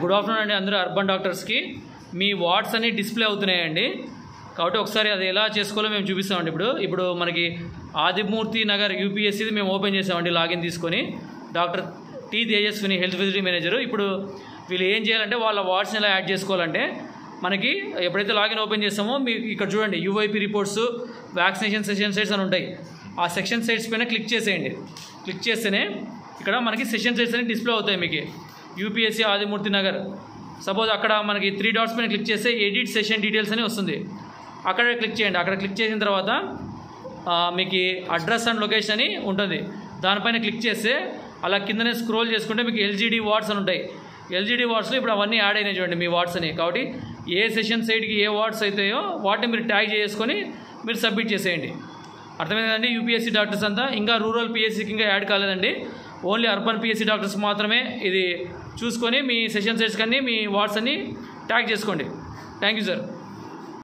Good afternoon అండి అందరూ urban డాక్టర్స్కి మీ వార్డ్స్ అన్ని డిస్ప్లే అవుతున్నాయండి. కాబట్టి ఒకసారి అది ఎలా చేసుకోవాలో మేము చూపిస్తామండి ఇప్పుడు. ఇప్పుడు మనకి ఆదిమూర్తి నగర్ యూపీఎస్సీది మేము ఓపెన్ చేసామండి లాగిన్ తీసుకొని. Doctor T Tejaswini health facility manager. ఇప్పుడు వీళ్ళు ఏం చేయాలంటే వాళ్ళ వార్డ్స్ని ఎలా యాడ్ చేసుకోవాలంటే మనకి ఎప్పుడైతే లాగిన్ ఓపెన్ చేస్తామో మీకు ఇక్కడ చూడండి UIP reports vaccination session sites అని ఉంటాయి. ఆ సెక్షన్ సైట్స్ పైన క్లిక్ చేసేయండి. క్లిక్ చేస్తేనే ఇక్కడ మనకి సెషన్ సైట్స్ అని డిస్ప్లే అవుతాయి మీకు. యూపీఎస్సీ ఆదిమూర్తి నగర్. సపోజ్ అక్కడ మనకి త్రీ డాట్స్ పైన క్లిక్ చేస్తే ఎడిట్ సెషన్ డీటెయిల్స్ అని వస్తుంది. అక్కడ క్లిక్ చేయండి. అక్కడ క్లిక్ చేసిన తర్వాత మీకు అడ్రస్ అండ్ లొకేషన్ అని ఉంటుంది. దానిపైన క్లిక్ చేస్తే అలా కిందనే స్క్రోల్ చేసుకుంటే మీకు ఎల్జీడీ వార్డ్స్ అని ఉంటాయి. ఎల్జీడీ వార్డ్స్లో ఇప్పుడు అవన్నీ యాడ్ అయినాయి చూడండి మీ వార్డ్స్ అని. కాబట్టి ఏ సెషన్ సైడ్కి ఏ వార్డ్స్ అవుతాయో వాటిని మీరు ట్యాగ్ చేసుకొని మీరు సబ్మిట్ చేసేయండి. అర్థమైందండి? యూపీఎస్సీ డాక్టర్స్ అంతా ఇంకా రూరల్ పిఎస్సీకి ఇంకా యాడ్ కాలేదండి. ఓన్లీ అర్బన్ పిఎస్సీ డాక్టర్స్ మాత్రమే ఇది చూసుకొని మీ సెషన్ సైట్స్ కానీ మీ వార్డ్స్ అన్ని ట్యాగ్ చేసుకోండి. Thank you sir.